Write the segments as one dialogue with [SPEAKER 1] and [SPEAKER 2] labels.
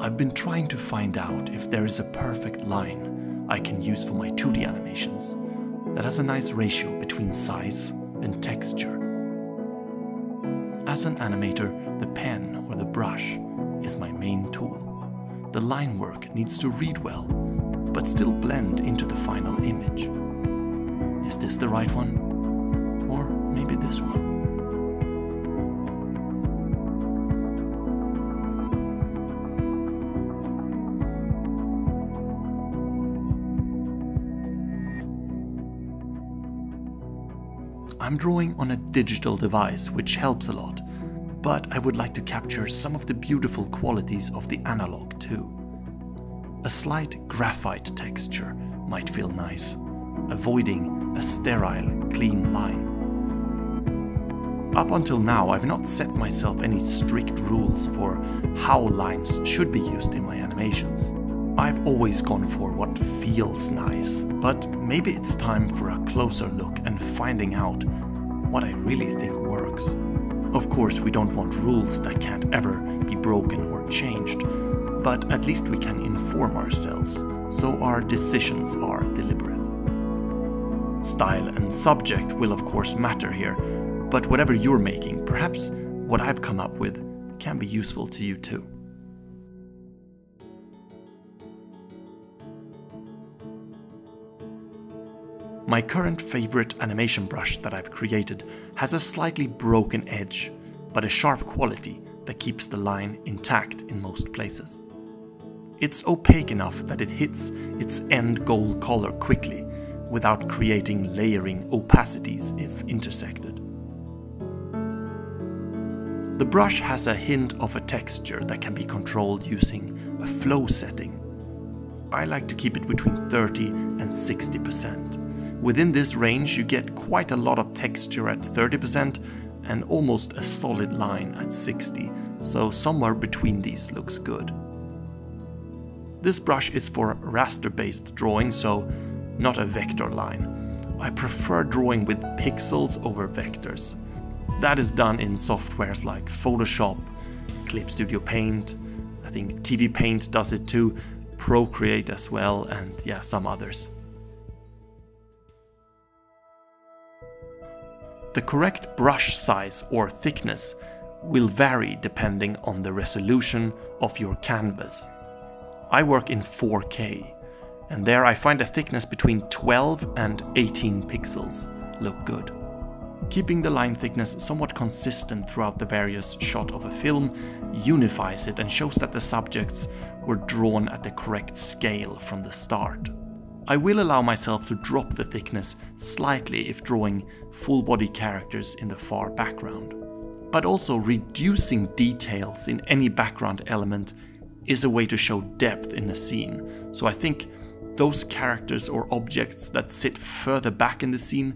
[SPEAKER 1] I've been trying to find out if there is a perfect line I can use for my 2D animations that has a nice ratio between size and texture. As an animator, the pen or the brush is my main tool. The line work needs to read well, but still blend into the final image. Is this the right one? Maybe this one? I'm drawing on a digital device, which helps a lot, but I would like to capture some of the beautiful qualities of the analog too. A slight graphite texture might feel nice, avoiding a sterile, clean line. Up until now, I've not set myself any strict rules for how lines should be used in my animations. I've always gone for what feels nice, but maybe it's time for a closer look and finding out what I really think works. Of course, we don't want rules that can't ever be broken or changed, but at least we can inform ourselves, so our decisions are deliberate. Style and subject will of course matter here, but whatever you're making, perhaps what I've come up with can be useful to you too. My current favorite animation brush that I've created has a slightly broken edge, but a sharp quality that keeps the line intact in most places. It's opaque enough that it hits its end goal color quickly, without creating layering opacities if intersected. The brush has a hint of a texture that can be controlled using a flow setting. I like to keep it between 30 and 60%. Within this range you get quite a lot of texture at 30% and almost a solid line at 60, so somewhere between these looks good. This brush is for raster based drawing, so not a vector line. I prefer drawing with pixels over vectors. That is done in softwares like Photoshop, Clip Studio Paint, I think TV Paint does it too, Procreate as well, and yeah, some others. The correct brush size or thickness will vary depending on the resolution of your canvas. I work in 4K, and there I find a thickness between 12 and 18 pixels look good. Keeping the line thickness somewhat consistent throughout the various shot of a film unifies it and shows that the subjects were drawn at the correct scale from the start. I will allow myself to drop the thickness slightly if drawing full body characters in the far background. But also reducing details in any background element is a way to show depth in a scene, so I think those characters or objects that sit further back in the scene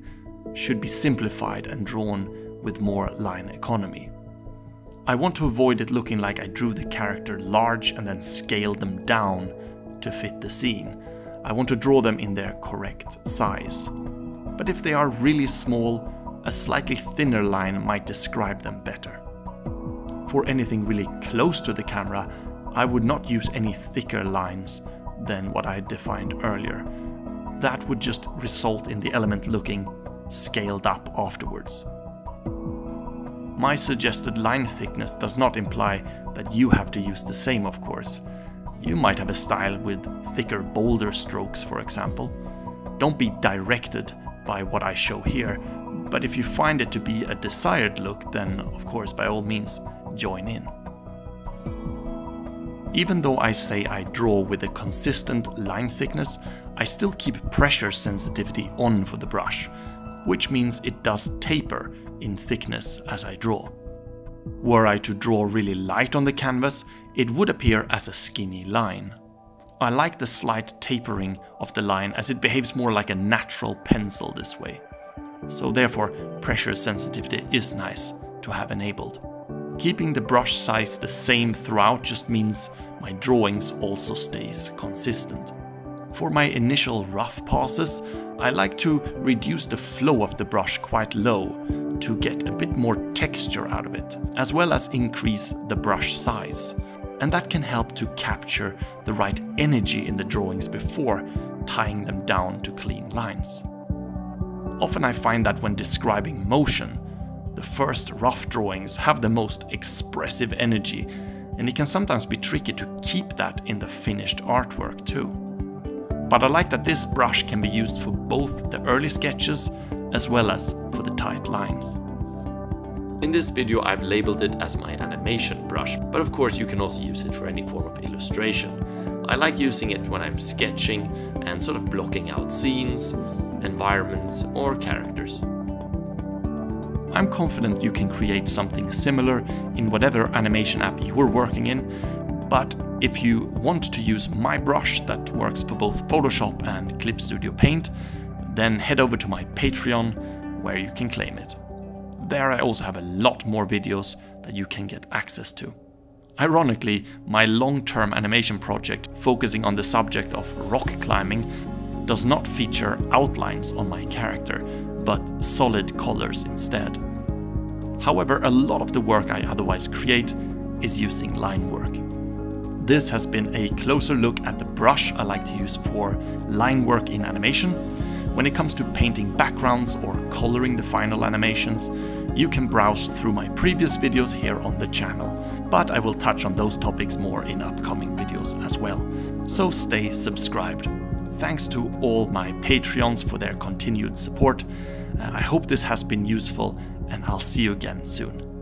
[SPEAKER 1] should be simplified and drawn with more line economy. I want to avoid it looking like I drew the character large and then scaled them down to fit the scene, I want to draw them in their correct size. But if they are really small, a slightly thinner line might describe them better. For anything really close to the camera, I would not use any thicker lines than what I defined earlier. That would just result in the element looking scaled up afterwards. My suggested line thickness does not imply that you have to use the same, of course. You might have a style with thicker, bolder strokes, for example. Don't be directed by what I show here, but if you find it to be a desired look, then of course, by all means, join in. Even though I say I draw with a consistent line thickness, I still keep pressure sensitivity on for the brush, which means it does taper in thickness as I draw. Were I to draw really light on the canvas, it would appear as a skinny line. I like the slight tapering of the line as it behaves more like a natural pencil this way. So therefore, pressure sensitivity is nice to have enabled. Keeping the brush size the same throughout just means my drawings also stays consistent. For my initial rough passes, I like to reduce the flow of the brush quite low to get a bit more texture out of it, as well as increase the brush size. And that can help to capture the right energy in the drawings before tying them down to clean lines. Often I find that when describing motion, the first rough drawings have the most expressive energy, and it can sometimes be tricky to keep that in the finished artwork too. But I like that this brush can be used for both the early sketches as well as for the tight lines. In this video I've labeled it as my animation brush, but of course you can also use it for any form of illustration. I like using it when I'm sketching and sort of blocking out scenes, environments or characters. I'm confident you can create something similar in whatever animation app you're working in, but if you want to use my brush that works for both Photoshop and Clip Studio Paint, then head over to my Patreon where you can claim it. There I also have a lot more videos that you can get access to. Ironically, my long-term animation project focusing on the subject of rock climbing does not feature outlines on my character, but solid colors instead. However, a lot of the work I otherwise create is using line work. This has been a closer look at the brush I like to use for line work in animation. When it comes to painting backgrounds or coloring the final animations, you can browse through my previous videos here on the channel, but I will touch on those topics more in upcoming videos as well. So stay subscribed. Thanks to all my Patreons for their continued support. Uh, I hope this has been useful and I'll see you again soon.